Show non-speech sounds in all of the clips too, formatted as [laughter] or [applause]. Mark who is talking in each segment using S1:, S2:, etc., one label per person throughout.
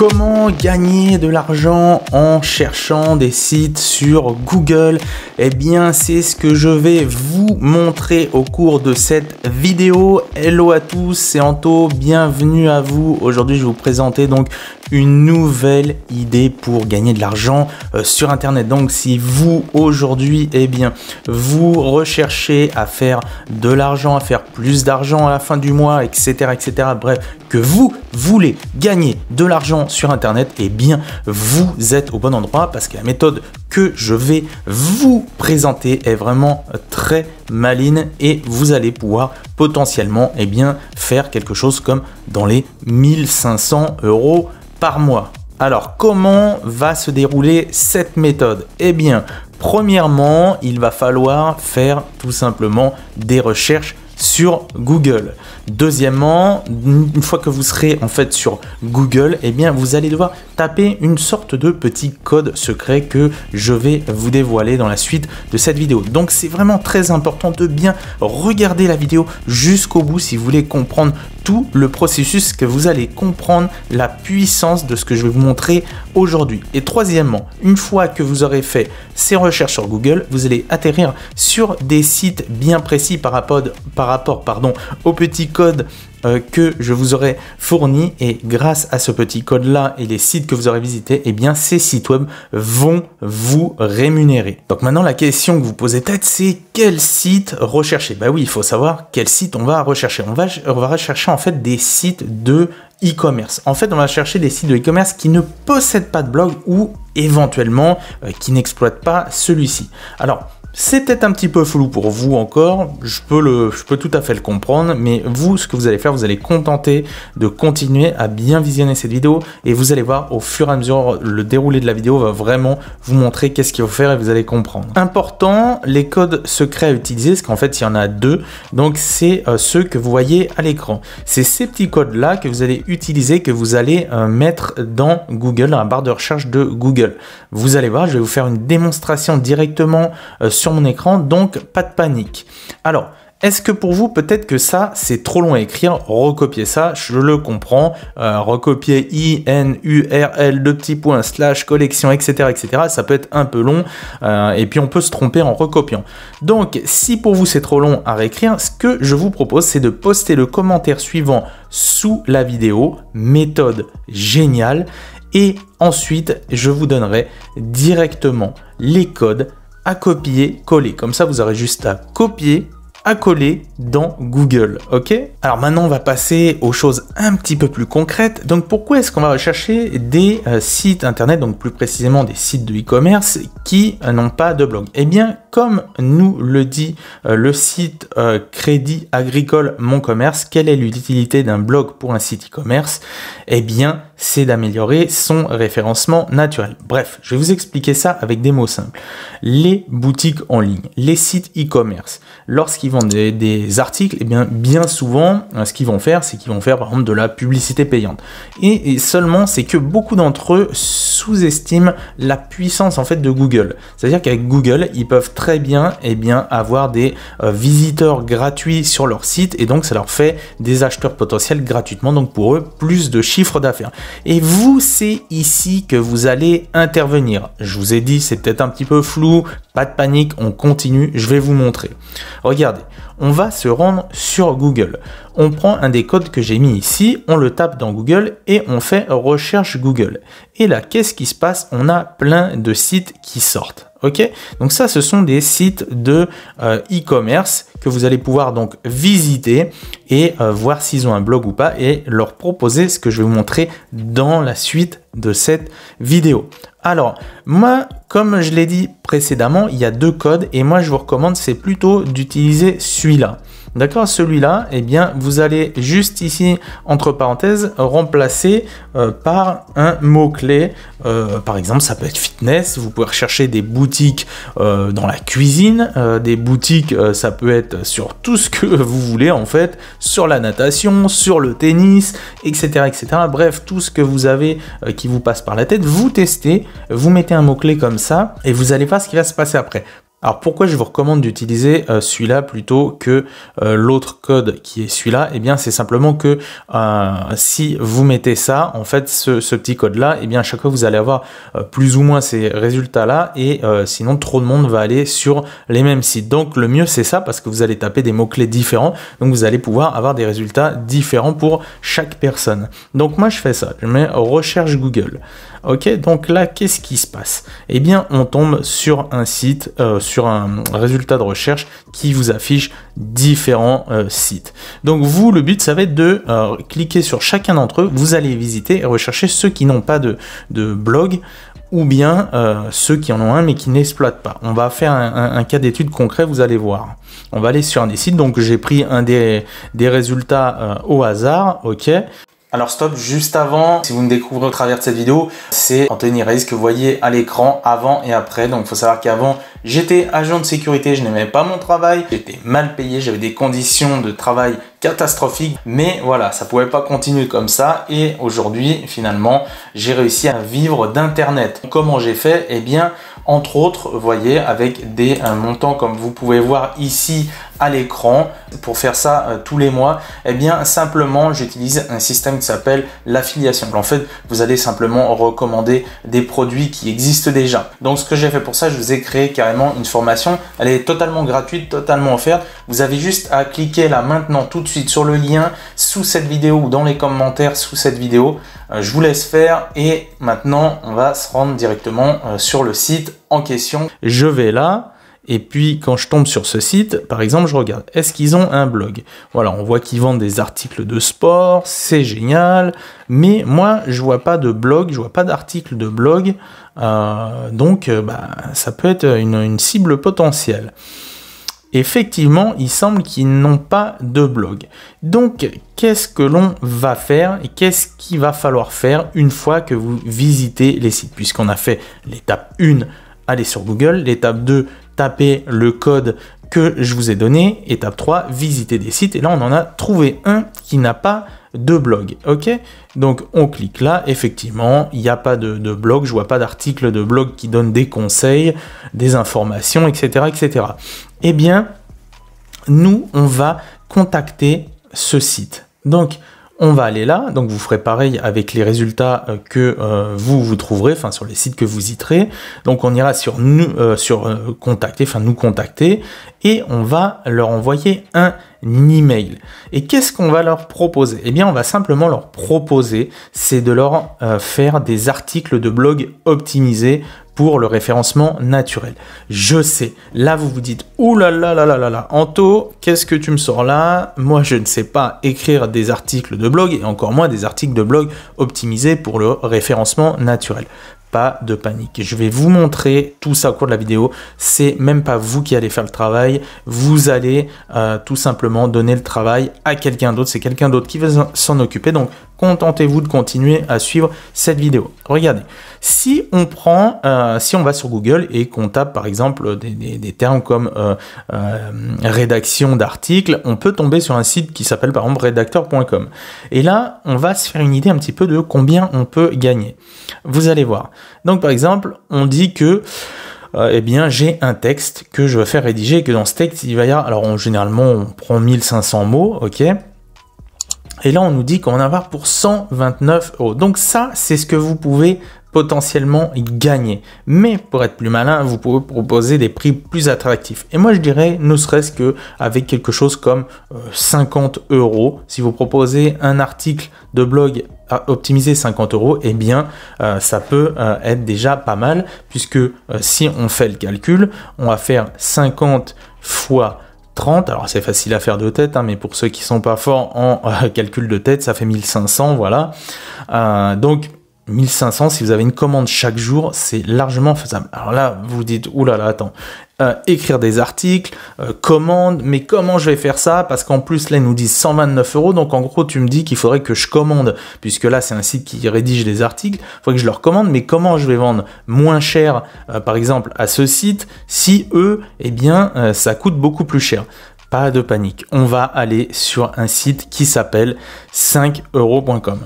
S1: Comment gagner de l'argent en cherchant des sites sur Google? Eh bien, c'est ce que je vais vous montrer au cours de cette vidéo. Hello à tous, c'est Anto, bienvenue à vous. Aujourd'hui, je vais vous présenter donc une nouvelle idée pour gagner de l'argent euh, sur internet. Donc si vous aujourd'hui, eh bien, vous recherchez à faire de l'argent, à faire plus d'argent à la fin du mois, etc., etc. Bref, que vous voulez gagner de l'argent sur internet, eh bien, vous êtes au bon endroit parce que la méthode que je vais vous présenter est vraiment très maline et vous allez pouvoir potentiellement eh bien, faire quelque chose comme dans les 1500 euros par mois. Alors, comment va se dérouler cette méthode? Eh bien, premièrement, il va falloir faire tout simplement des recherches sur Google. Deuxièmement, une fois que vous serez en fait sur Google, eh bien vous allez devoir taper une sorte de petit code secret que je vais vous dévoiler dans la suite de cette vidéo. Donc c'est vraiment très important de bien regarder la vidéo jusqu'au bout si vous voulez comprendre tout le processus que vous allez comprendre la puissance de ce que je vais vous montrer aujourd'hui. Et troisièmement, une fois que vous aurez fait ces recherches sur Google, vous allez atterrir sur des sites bien précis par rapport, par rapport pardon, au petit code euh, que je vous aurai fourni et grâce à ce petit code là et les sites que vous aurez visités, eh bien ces sites web vont vous rémunérer. Donc maintenant la question que vous posez peut-être c'est quel site rechercher? Bah oui, il faut savoir quel site on va rechercher. On va, on va rechercher en fait des sites de e-commerce. En fait, on va chercher des sites de e-commerce qui ne possèdent pas de blog ou éventuellement euh, qui n'exploitent pas celui-ci. Alors, peut-être un petit peu flou pour vous encore, je peux, le, je peux tout à fait le comprendre, mais vous, ce que vous allez faire, vous allez contenter de continuer à bien visionner cette vidéo et vous allez voir au fur et à mesure, le déroulé de la vidéo va vraiment vous montrer qu'est-ce qu'il faut faire et vous allez comprendre. Important, les codes secrets à utiliser, parce qu'en fait, il y en a deux, donc c'est euh, ceux que vous voyez à l'écran. C'est ces petits codes-là que vous allez utiliser, que vous allez euh, mettre dans Google, dans la barre de recherche de Google. Vous allez voir, je vais vous faire une démonstration directement euh, mon écran, donc pas de panique. Alors, est-ce que pour vous, peut-être que ça, c'est trop long à écrire Recopier ça, je le comprends. Euh, recopier I, N, U, R, L, deux petits points, slash, collection, etc., etc. Ça peut être un peu long. Euh, et puis, on peut se tromper en recopiant. Donc, si pour vous, c'est trop long à réécrire, ce que je vous propose, c'est de poster le commentaire suivant sous la vidéo. Méthode géniale. Et ensuite, je vous donnerai directement les codes à copier, coller. Comme ça, vous aurez juste à copier, à coller dans Google, ok? Alors maintenant, on va passer aux choses un petit peu plus concrètes. Donc pourquoi est-ce qu'on va rechercher des euh, sites internet, donc plus précisément des sites de e-commerce qui euh, n'ont pas de blog? Eh bien, comme nous le dit euh, le site Crédit Agricole Mon Commerce, quelle est l'utilité d'un blog pour un site e-commerce? Eh bien, c'est d'améliorer son référencement naturel. Bref, je vais vous expliquer ça avec des mots simples. Les boutiques en ligne, les sites e-commerce, lorsqu'ils vendent des, articles, eh bien, bien souvent, euh, ce qu'ils vont faire, c'est qu'ils vont faire par exemple de la publicité payante. Et, seulement, c'est que beaucoup d'entre eux sous-estiment la puissance en fait de Google. C'est-à-dire qu'avec Google, ils peuvent très bien, eh bien, avoir des euh, visiteurs gratuits sur leur site et donc ça leur fait des acheteurs potentiels gratuitement. Donc pour eux, plus de chiffre d'affaires. Et vous, c'est ici que vous allez intervenir. Je vous ai dit, c'est peut-être un petit peu flou, pas de panique, on continue, je vais vous montrer. Regardez, on va se rendre sur Google. On prend un des codes que j'ai mis ici, on le tape dans Google et on fait recherche Google. Et là, qu'est-ce qui se passe? On a plein de sites qui sortent. Ok Donc ça, ce sont des sites de euh, e-commerce que vous allez pouvoir donc visiter et euh, voir s'ils ont un blog ou pas et leur proposer ce que je vais vous montrer dans la suite de cette vidéo. Alors, moi, comme je l'ai dit précédemment, il y a deux codes et moi, je vous recommande, c'est plutôt d'utiliser celui-là. D'accord Celui-là, eh bien, vous allez juste ici, entre parenthèses, remplacer euh, par un mot-clé. Euh, par exemple, ça peut être fitness. Vous pouvez rechercher des boutiques euh, dans la cuisine. des boutiques, ça peut être sur tout ce que [laughs] vous voulez, en fait. Sur la natation, sur le tennis, etc. etc. Bref, tout ce que vous avez qui vous passe par la tête, vous testez, vous mettez un mot-clé comme ça et vous allez voir ce qui va se passer après. Alors pourquoi je vous recommande d'utiliser euh, celui-là plutôt que euh, l'autre code qui est celui-là? Eh bien c'est simplement que euh, si vous mettez ça, en fait ce, petit code-là, eh bien à chaque fois vous allez avoir plus ou moins ces résultats-là et sinon trop de monde va aller sur les mêmes sites. Donc le mieux c'est ça parce que vous allez taper des mots-clés différents, donc vous allez pouvoir avoir des résultats différents pour chaque personne. Donc moi je fais ça, je mets recherche Google. Ok, donc là qu'est-ce qui se passe? Eh bien on tombe sur un site, sur un résultat de recherche qui vous affiche différents euh, sites. Donc vous, le but, ça va être de euh, cliquer sur chacun d'entre eux. Vous allez visiter et rechercher ceux qui n'ont pas de, blog ou bien euh, ceux qui en ont un mais qui n'exploitent pas. On va faire un, cas d'étude concret, vous allez voir. On va aller sur un des sites, donc j'ai pris un des, des résultats au hasard, ok. Alors stop, juste avant, si vous me découvrez au travers de cette vidéo, c'est Anthony Reyes que vous voyez à l'écran avant et après. Donc il faut savoir qu'avant, j'étais agent de sécurité, je n'aimais pas mon travail, j'étais mal payé, j'avais des conditions de travail catastrophiques. Mais voilà, ça pouvait pas continuer comme ça. Et aujourd'hui, finalement, j'ai réussi à vivre d'Internet. Comment j'ai fait? Eh bien, entre autres, vous voyez, avec des montants comme vous pouvez voir ici à l'écran. Pour faire ça euh, tous les mois, eh bien simplement j'utilise un système qui s'appelle l'affiliation. En fait, vous allez simplement recommander des produits qui existent déjà. Donc ce que j'ai fait pour ça, je vous ai créé carrément une formation. Elle est totalement gratuite, totalement offerte. Vous avez juste à cliquer là maintenant tout de suite sur le lien sous cette vidéo ou dans les commentaires sous cette vidéo. Euh, je vous laisse faire et maintenant on va se rendre directement euh, sur le site en question. Je vais là. Et puis quand je tombe sur ce site, par exemple, je regarde, est-ce qu'ils ont un blog? Voilà, on voit qu'ils vendent des articles de sport, c'est génial, mais moi, je vois pas de blog, je vois pas d'article de blog, euh, donc euh, bah, ça peut être une, cible potentielle. Effectivement, il semble qu'ils n'ont pas de blog. Donc, qu'est-ce que l'on va faire qu'est-ce qu'il va falloir faire une fois que vous visitez les sites? Puisqu'on a fait l'étape 1, aller sur Google, l'étape 2, taper le code que je vous ai donné. Étape 3, visiter des sites. Et là, on en a trouvé un qui n'a pas de blog. Ok? Donc, on clique là. Effectivement, il n'y a pas de, blog. Je vois pas d'article de blog qui donne des conseils, des informations, etc., etc. Eh bien, nous, on va contacter ce site. Donc, on va aller là, donc vous ferez pareil avec les résultats euh, que euh, vous vous trouverez, enfin sur les sites que vous citerez. Donc on ira sur nous, euh, sur contacter, enfin nous contacter, et on va leur envoyer un email. Et qu'est-ce qu'on va leur proposer? Eh bien, on va simplement leur proposer, c'est de leur faire des articles de blog optimisés pour le référencement naturel. Je sais, là vous vous dites, ouh Anto, qu'est-ce que tu me sors là? Moi je ne sais pas écrire des articles de blog et encore moins des articles de blog optimisés pour le référencement naturel pas de panique. Je vais vous montrer tout ça au cours de la vidéo. C'est même pas vous qui allez faire le travail. Vous allez euh, tout simplement donner le travail à quelqu'un d'autre. C'est quelqu'un d'autre qui va s'en occuper. Donc, contentez-vous de continuer à suivre cette vidéo. Regardez, si on prend, euh, si on va sur Google et qu'on tape par exemple des, termes comme euh, rédaction d'articles, on peut tomber sur un site qui s'appelle par exemple rédacteur.com. Et là, on va se faire une idée un petit peu de combien on peut gagner. Vous allez voir. Donc par exemple, on dit que euh, eh bien, j'ai un texte que je veux faire rédiger et que dans ce texte, il va y avoir, alors généralement, on prend 1500 mots, ok Et là, on nous dit qu'on en avoir pour 129 euros. Donc ça, c'est ce que vous pouvez potentiellement gagner. Mais pour être plus malin, vous pouvez proposer des prix plus attractifs. Et moi, je dirais, ne serait-ce que avec quelque chose comme 50 euh, euros, si vous proposez un article de blog à optimiser 50 euros, eh bien, euh, ça peut euh, être déjà pas mal, puisque si on fait le calcul, on va faire 50 fois 30, alors c'est facile à faire de tête, hein, mais pour ceux qui sont pas forts en [laughs] calcul de tête, ça fait 1500, voilà. donc 1500, si vous avez une commande chaque jour, c'est largement faisable. Alors là, vous vous dites, oulala, attends, euh, écrire des articles, euh, commande, mais comment je vais faire ça? Parce qu'en plus, là, ils nous disent 129 euros, donc en gros, tu me dis qu'il faudrait que je commande, puisque là, c'est un site qui rédige des articles, il faudrait que je leur commande, mais comment je vais vendre moins cher, euh, par exemple, à ce site, si eux, eh bien, ça coûte beaucoup plus cher? Pas de panique. On va aller sur un site qui s'appelle 5euros.com.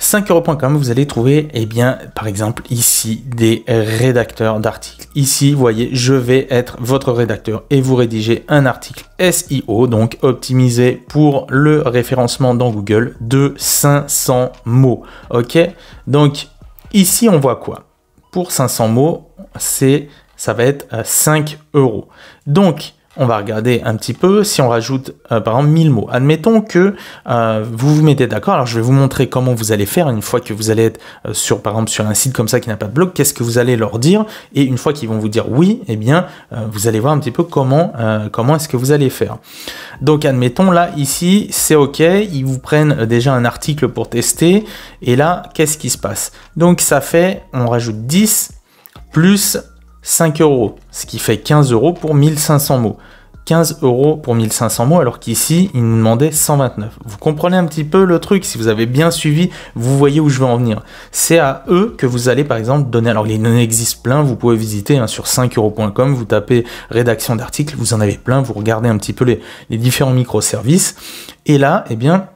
S1: 5euros.com, vous allez trouver, eh bien, par exemple, ici, des rédacteurs d'articles. Ici, voyez, je vais être votre rédacteur et vous rédiger un article SEO, donc optimisé pour le référencement dans Google de 500 mots. Ok? Donc, ici, on voit quoi? Pour 500 mots, c'est ça va être 5 euros. Donc, on va regarder un petit peu si on rajoute euh, par exemple 1000 mots. Admettons que euh, vous vous mettez d'accord. Alors je vais vous montrer comment vous allez faire une fois que vous allez être euh, sur par exemple sur un site comme ça qui n'a pas de blog. Qu'est-ce que vous allez leur dire? Et une fois qu'ils vont vous dire oui, eh bien vous allez voir un petit peu comment comment est-ce que vous allez faire. Donc admettons là ici c'est ok. Ils vous prennent déjà un article pour tester et là qu'est-ce qui se passe? Donc ça fait on rajoute 10 plus 5 euros, ce qui fait 15 euros pour 1500 mots. 15 euros pour 1500 mots, alors qu'ici, il nous demandait 129. Vous comprenez un petit peu le truc, si vous avez bien suivi, vous voyez où je veux en venir. C'est à eux que vous allez, par exemple, donner, alors il en existe plein, vous pouvez visiter hein, sur 5euros.com, vous tapez rédaction d'articles, vous en avez plein, vous regardez un petit peu les, différents microservices, et là, eh bien,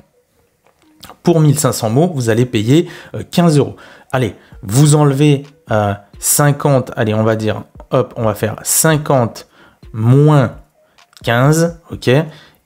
S1: pour 1500 mots, vous allez payer 15 euh, euros. Allez, vous enlevez... Euh, 50, allez, on va dire, hop, on va faire 50 moins 15, ok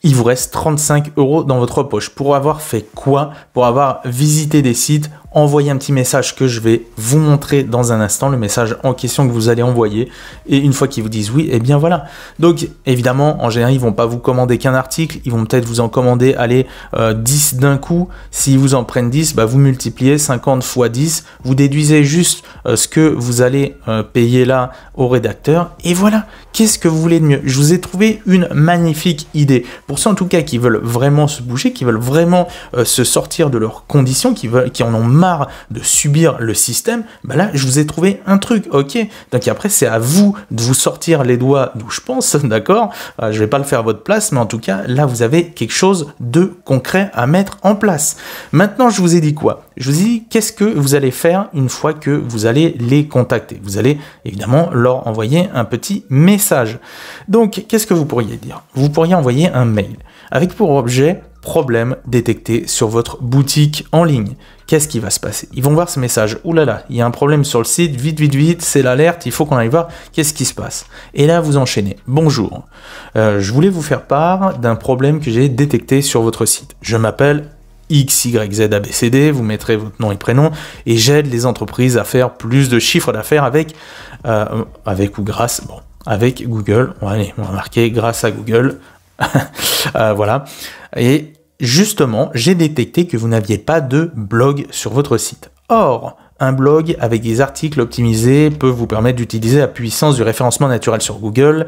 S1: il vous reste 35 euros dans votre poche. Pour avoir fait quoi? Pour avoir visité des sites, envoyé un petit message que je vais vous montrer dans un instant, le message en question que vous allez envoyer. Et une fois qu'ils vous disent oui, eh bien voilà. Donc évidemment, en général, ils vont pas vous commander qu'un article, ils vont peut-être vous en commander, allez, 10 euh, d'un coup. S'ils vous en prennent 10, bah, vous multipliez 50 fois 10, vous déduisez juste ce que vous allez euh, payer là au rédacteur. Et voilà, qu'est-ce que vous voulez de mieux? Je vous ai trouvé une magnifique idée. Pour ceux en tout cas qui veulent vraiment se bouger, qui veulent vraiment euh, se sortir de leurs conditions, qui, veulent, qui en ont marre de subir le système, bah là, je vous ai trouvé un truc, ok. Donc après, c'est à vous de vous sortir les doigts d'où je pense, [laughs] d'accord? Euh, Je vais pas le faire à votre place, mais en tout cas, là, vous avez quelque chose de concret à mettre en place. Maintenant, je vous ai dit quoi? Je vous dit, qu'est-ce que vous allez faire une fois que vous allez les contacter? Vous allez évidemment leur envoyer un petit message. Donc, qu'est-ce que vous pourriez dire? Vous pourriez envoyer un mail avec pour objet problème détecté sur votre boutique en ligne. Qu'est-ce qui va se passer? Ils vont voir ce message. Ouh là là, il y a un problème sur le site, vite, vite, vite, c'est l'alerte, il faut qu'on aille voir qu'est-ce qui se passe. Et là, vous enchaînez. Bonjour, euh, je voulais vous faire part d'un problème que j'ai détecté sur votre site. Je m'appelle XYZABCD, vous mettrez votre nom et prénom, et j'aide les entreprises à faire plus de chiffres d'affaires avec, euh, avec ou grâce, bon, avec Google. Allez, on va marquer grâce à Google. [laughs] Euh, voilà. Et justement, j'ai détecté que vous n'aviez pas de blog sur votre site. Or, un blog avec des articles optimisés peut vous permettre d'utiliser la puissance du référencement naturel sur Google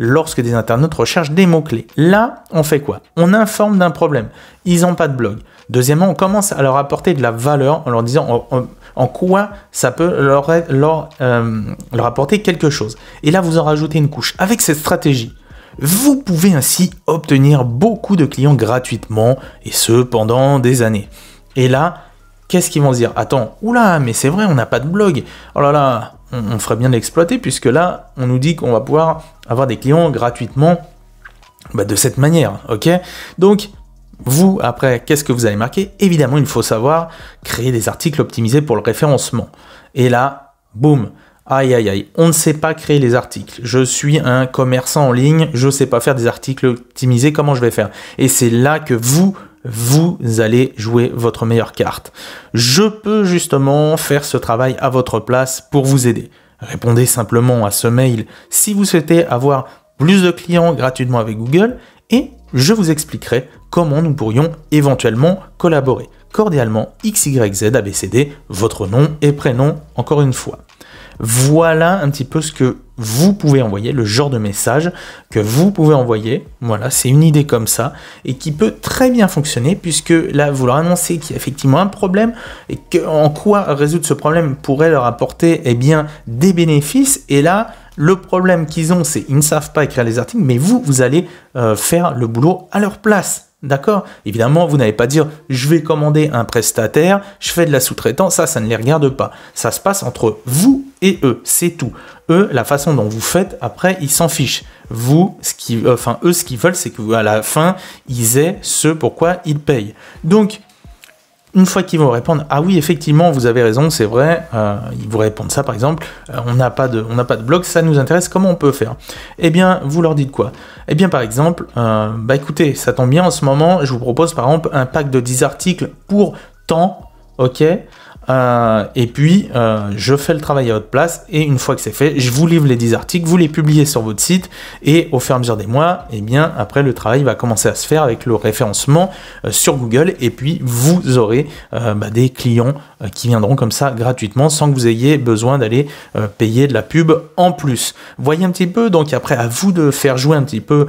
S1: lorsque des internautes recherchent des mots-clés. Là, on fait quoi? On informe d'un problème. Ils n'ont pas de blog. Deuxièmement, on commence à leur apporter de la valeur en leur disant en, quoi ça peut leur, euh, leur apporter quelque chose. Et là, vous en rajoutez une couche. Avec cette stratégie, vous pouvez ainsi obtenir beaucoup de clients gratuitement, et ce pendant des années. Et là, qu'est-ce qu'ils vont se dire Attends, oula, mais c'est vrai, on n'a pas de blog. Oh là là, on, ferait bien l'exploiter, puisque là, on nous dit qu'on va pouvoir avoir des clients gratuitement bah, de cette manière, ok? Donc, vous, après, qu'est-ce que vous allez marquer? Évidemment, il faut savoir créer des articles optimisés pour le référencement. Et là, boum Aïe aïe aïe, on ne sait pas créer les articles. Je suis un commerçant en ligne, je ne sais pas faire des articles optimisés, comment je vais faire? Et c'est là que vous, vous allez jouer votre meilleure carte. Je peux justement faire ce travail à votre place pour vous aider. Répondez simplement à ce mail si vous souhaitez avoir plus de clients gratuitement avec Google et je vous expliquerai comment nous pourrions éventuellement collaborer. Cordialement, XYZ votre nom et prénom encore une fois. Voilà un petit peu ce que vous pouvez envoyer, le genre de message que vous pouvez envoyer. Voilà, c'est une idée comme ça et qui peut très bien fonctionner puisque là, vous leur annoncez qu'il y a effectivement un problème et que, en quoi résoudre ce problème pourrait leur apporter eh bien, des bénéfices. Et là, le problème qu'ils ont, c'est qu'ils ne savent pas écrire les articles, mais vous, vous allez euh, faire le boulot à leur place. D'accord? Évidemment, vous n'allez pas dire je vais commander un prestataire, je fais de la sous-traitance, ça, ça ne les regarde pas. Ça se passe entre vous et eux, c'est tout. Eux, la façon dont vous faites, après, ils s'en fichent. vous, ce qui, enfin eux, ce qu'ils veulent, c'est que à la fin, ils aient ce pourquoi ils payent. Donc une fois qu'ils vont répondre ah oui effectivement vous avez raison c'est vrai euh, ils vous répondent ça par exemple euh, on n'a pas de blog ça nous intéresse comment on peut faire? Eh bien vous leur dites quoi? Eh bien par exemple euh, bah écoutez ça tombe bien en ce moment je vous propose par exemple un pack de 10 articles pour temps ok? Euh, et puis, euh, je fais le travail à votre place, et une fois que c'est fait, je vous livre les 10 articles, vous les publiez sur votre site, et au fur et à mesure des mois, eh bien, après, le travail va commencer à se faire avec le référencement euh, sur Google, et puis vous aurez bah, des clients qui viendront comme ça gratuitement, sans que vous ayez besoin d'aller payer de la pub en plus. Voyez un petit peu, donc après, à vous de faire jouer un petit peu,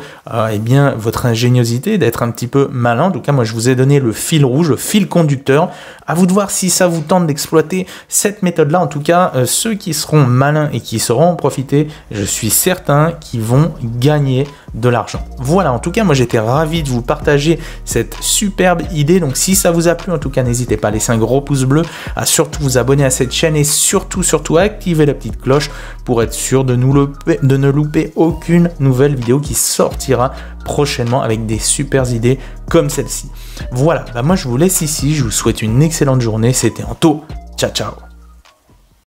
S1: eh bien, votre ingéniosité, d'être un petit peu malin. En tout cas, moi, je vous ai donné le fil rouge, le fil conducteur. À vous de voir si ça vous tente d'exploiter cette méthode-là. En tout cas, euh, ceux qui seront malins et qui sauront en profiter, je suis certain qu'ils vont gagner de l'argent. Voilà, en tout cas, moi j'étais ravi de vous partager cette superbe idée. Donc si ça vous a plu, en tout cas, n'hésitez pas à laisser un gros pouce bleu, à surtout vous abonner à cette chaîne et surtout, surtout, à activer la petite cloche pour être sûr de, de ne louper aucune nouvelle vidéo qui sortira prochainement avec des super idées comme celle-ci. Voilà, bah moi je vous laisse ici, je vous souhaite une excellente journée, c'était Anto, ciao ciao